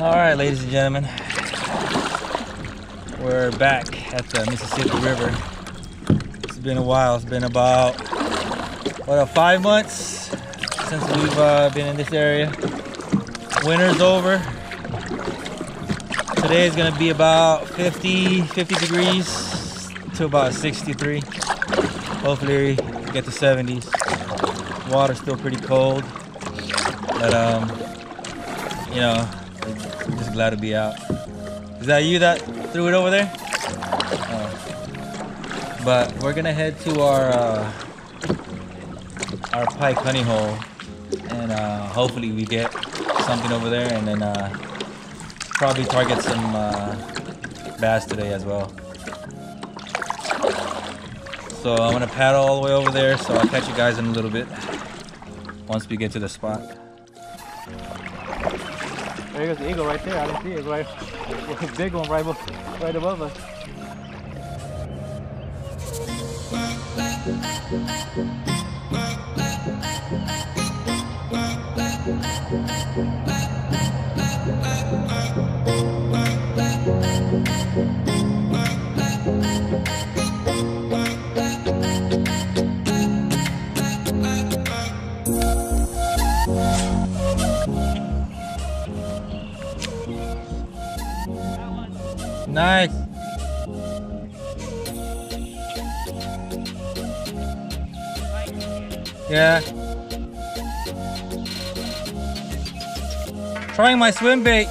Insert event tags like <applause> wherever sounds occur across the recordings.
All right, ladies and gentlemen, we're back at the Mississippi River. It's been a while. It's been about what, uh, five months since we've uh, been in this area. Winter's over. Today is gonna be about 50, 50 degrees to about 63. Hopefully, we get to 70s. Water's still pretty cold, but um, you know, glad to be out. Is that you that threw it over there? Oh. But we're gonna head to our uh, our pike honey hole, and uh, hopefully we get something over there, and then uh, probably target some uh, bass today as well. So I'm gonna paddle all the way over there. So I'll catch you guys in a little bit once we get to the spot. There goes the eagle right there. I didn't see it. It's right, <laughs> a big one right, right above us. Nice. Yeah. Trying my swim bait.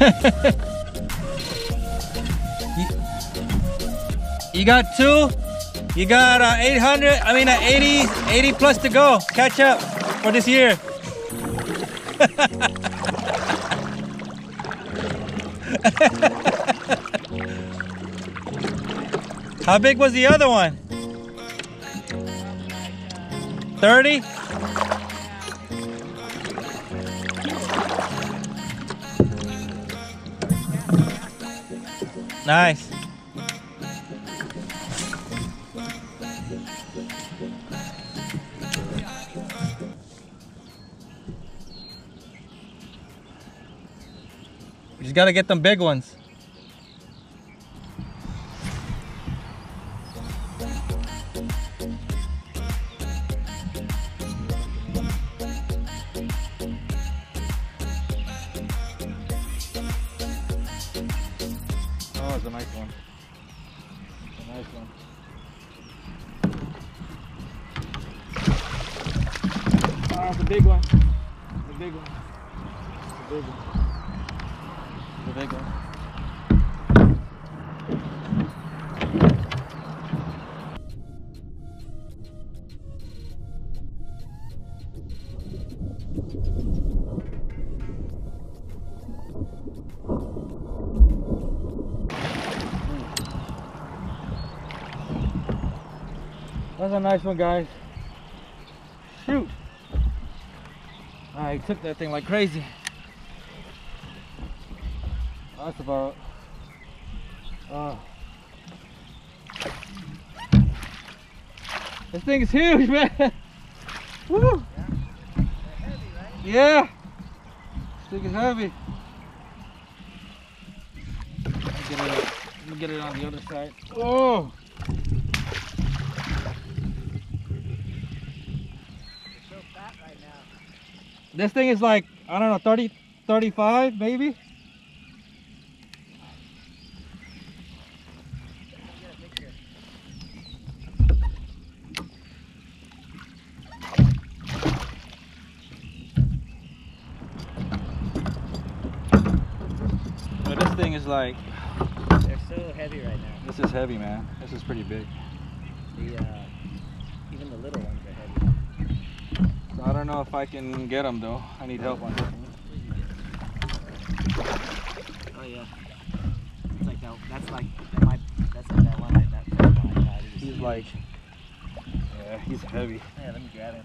<laughs> you, got two? You got uh, 800, I mean uh, 80, 80 plus to go. Catch up for this year. How big was the other one? 30? Nice. You just gotta get them big ones. Oh, it's a nice one. A nice one. Oh, it's a big one. It's a big one. It's a big one. That's a nice one, guys. Shoot. I took that thing like crazy. That's about. Uh, this thing is huge, <laughs> man. Woo. Yeah. This thing is heavy. Get it, let me get it on the other side. Oh. This thing is like, I don't know, 30, 35 maybe? But this thing is like, They're so heavy right now. this is heavy, man. This is pretty big. The uh, even the little ones are heavy. So I don't know if I can get them though. I need help on this one. Oh yeah. It's like that. That's like that might. That's like that one. Like that. first one I had. It was He's like, yeah, he's heavy. Yeah, let me grab him.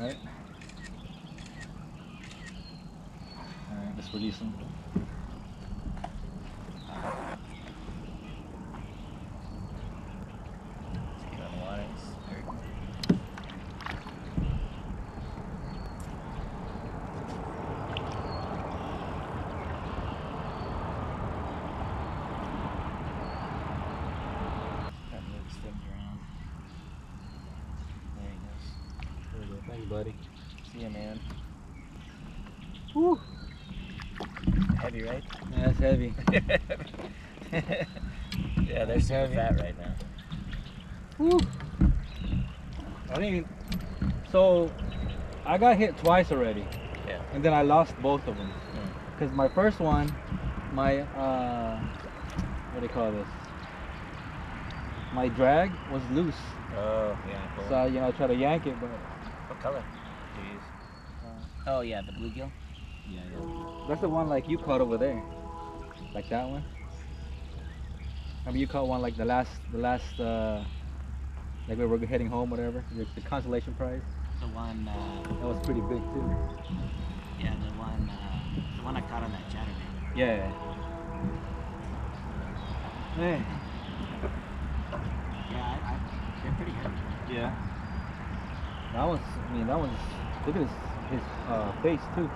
Right. Alright, let's release him. Let's get on the water. It's very cool. That Luke's flipped around. There he goes. Thanks, buddy. See ya, man. Whew. Heavy, right? Yeah, That's heavy. <laughs> yeah, they're super heavy. fat right now. Whew. I mean, so I got hit twice already. Yeah. And then I lost both of them. Because my first one, my, uh, what do you call this? My drag was loose. Oh, yeah, cool. So, you know, I tried to yank it, but. What color do you use? oh, yeah, the bluegill? Yeah, yeah. That's the one like you caught over there. Like that one. I mean, you caught one like the last, the last, uh, like we were heading home, whatever. The, the consolation prize. The one, uh, That was pretty big too. yeah, the one, uh, the one I caught on that chatterbait. Yeah. Hey. Yeah, I, I, they're pretty heavy. Yeah. That one's, I mean, that one's, look at his, his uh, face too.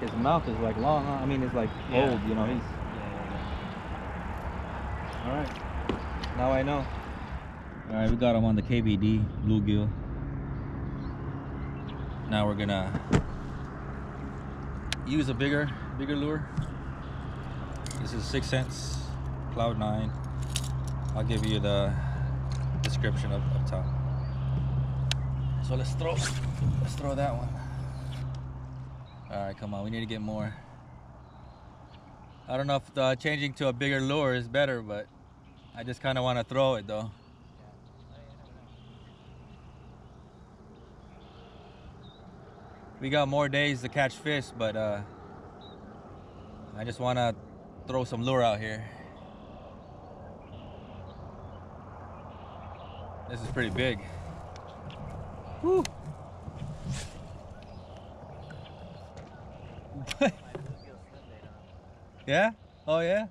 His mouth is like long, huh? I mean, it's like Yeah, old, you know, he's, Yeah, all right. Now I know. All right, we got him on the KVD bluegill. Now we're gonna use a bigger, bigger lure. This is 6th Sense, Cloud Nine. I'll give you the description up, up top. So let's throw, let's throw that one. All right, come on, we need to get more. I don't know if uh, changing to a bigger lure is better, but I just kind of want to throw it though. We got more days to catch fish, but uh, I just want to throw some lure out here. This is pretty big. <laughs> Yeah? Oh yeah?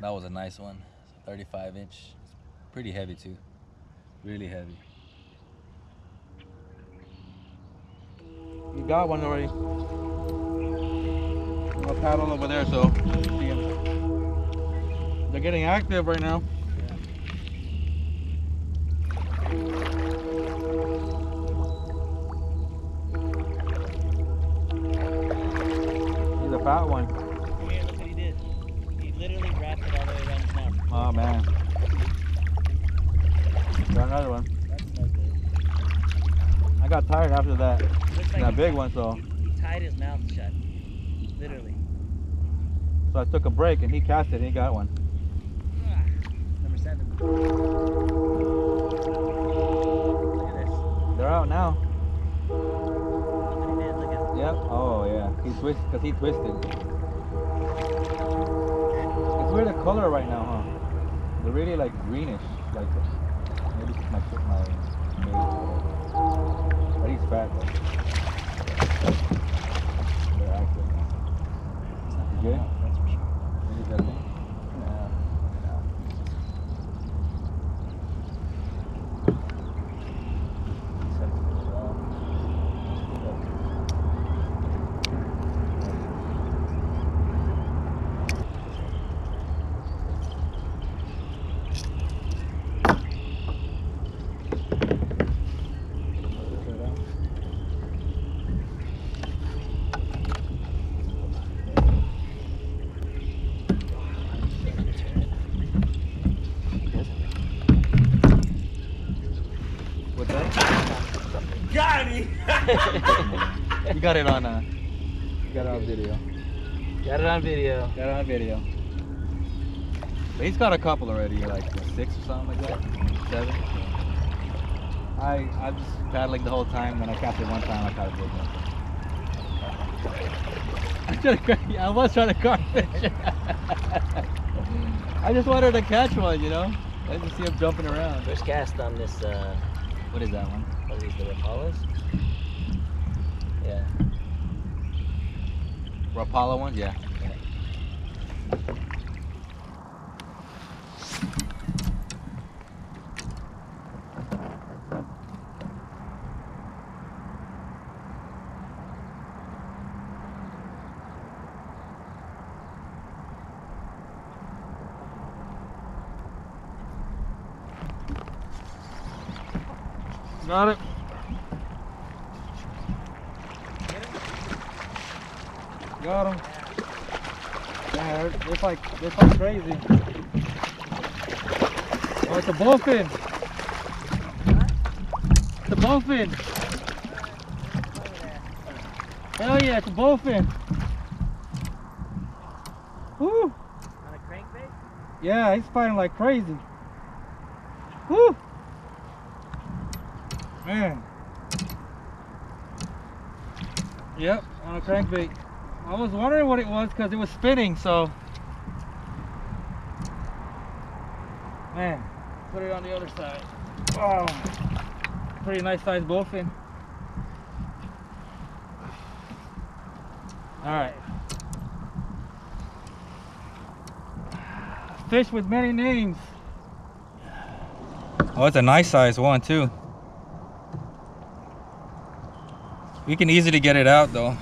That was a nice one. 35 inch. It's pretty heavy too. Really heavy. You got one already. I'll paddle over there so. They're getting active right now. After that. Like That big one, so He tied his mouth shut. Literally. so I took a break and he cast it and he got one. Ah, Number seven. Look at this. They're out now. Look what. Look at Yep. Oh yeah. He twist because he twisted. It's weird the color right now, huh? They're really like greenish. Like maybe it's my my mate he's fat though. They're active now. You good? That's for sure. Maybe that thing? What's that? Got him! You got it on uh you got it on video. Got it on video. Got it on video. But he's got a couple already, like six or something like that, seven. I I'm just paddling the whole time. When I cast it one time, I caught a big one. <laughs> I, tried I was trying to carp fish. <laughs> I just wanted to catch one, you know. I just see him jumping around. First cast on this, uh, What is that one? what are these, the Rapalas? Yeah. Rapala one? Yeah. Got it. Got him. Yeah, they're, it's like they're like crazy. Oh, it's a bowfin. It's a bowfin. Hell yeah, it's a bowfin. Woo! On a crankbait? Yeah, he's fighting like crazy. Woo! Man. Yep, on a crankbait. I was wondering what it was because it was spinning, so. Man, put it on the other side. Oh, pretty nice sized bowfin. All right. Fish with many names. Oh, it's a nice size one too. We can easily get it out though.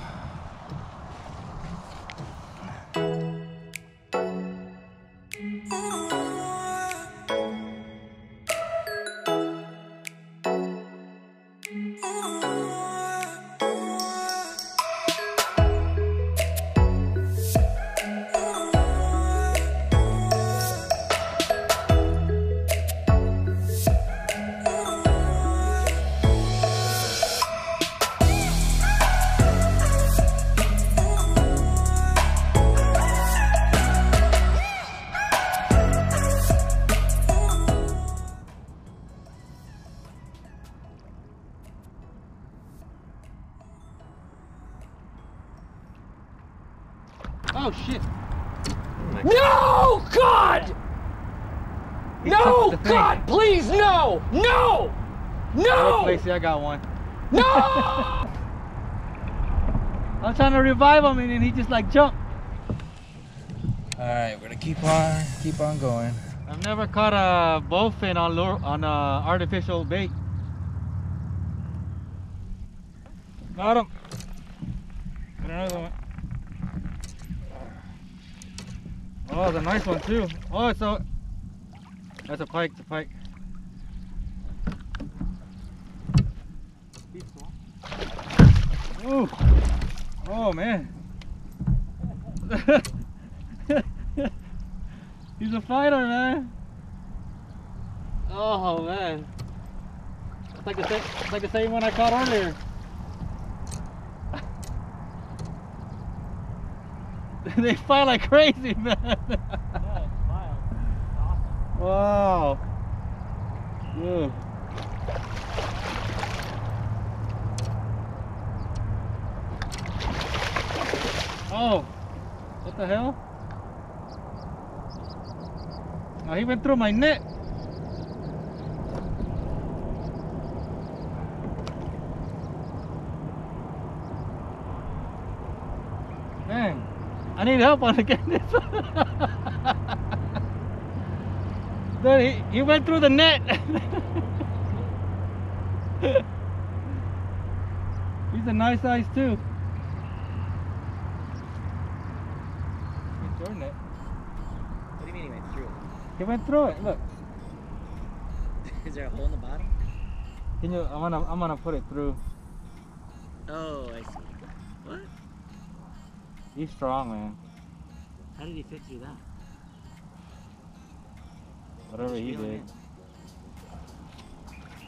No, God! He No, took the thing. God, please, no! No! No! Lacey, I got one. No! <laughs> I'm trying to revive him and then he just like jumped. All right, we're gonna keep on, keep on going. I've never caught a bowfin on lure on uh, artificial bait. Got him. Got another one. Oh, a nice one too. Oh, it's a that's a pike. It's a pike. Ooh. Oh man. <laughs> He's a fighter, man. Oh man. It's like the same, it's like the same one I caught earlier. <laughs> they fight like crazy, man. Yeah, it's wild. It's awesome. wow. Ooh. Oh, what the hell? Oh, he went through my net. Man, I need help on getting this. Dude, he, he went through the net. He's a nice size too. It's your net. What do you mean he went through? He went through it. Look. <laughs> Is there a hole in the bottom? Can you? I'm gonna. I'm gonna put it through. Oh, I see. What? He's strong, man. How did he fit through that? Whatever he did,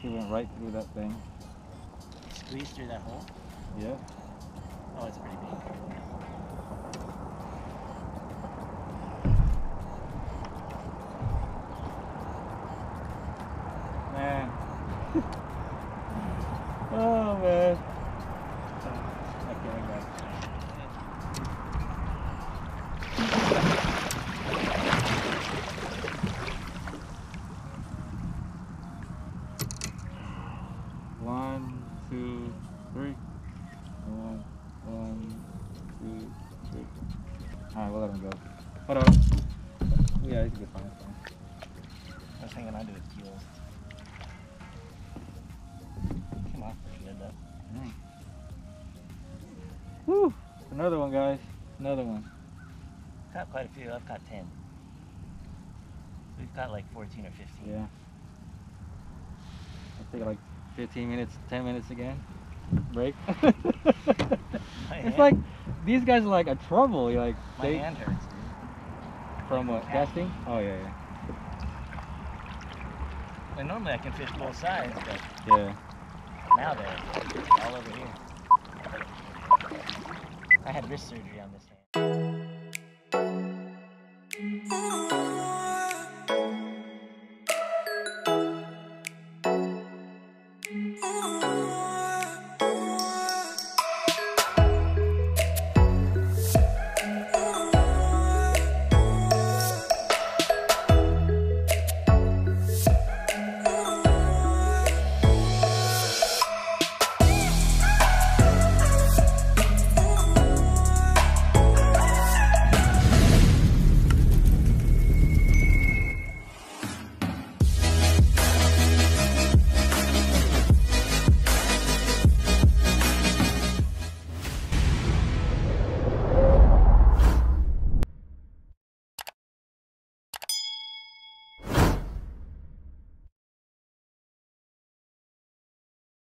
he went right through that thing. Squeezed through that hole? Yeah. Oh, it's pretty big. One, two, three. One, one, two, three. Alright, we'll let him go. Hold on. Yeah, he's a good fine. fine. I was hanging onto his heels. Came off pretty good though. Woo! Another one, guys. Another one. Caught quite a few. I've caught 10. We've caught like 14 or 15. Yeah. I think like 15 minutes, 10 minutes again break. <laughs> it's like these guys are like a trouble. You're like my they, hand hurts. Dude. From what? Cat. Casting? Oh yeah, yeah. And normally I can fish both sides, but yeah. Now they're all over here. I had wrist surgery on this hand.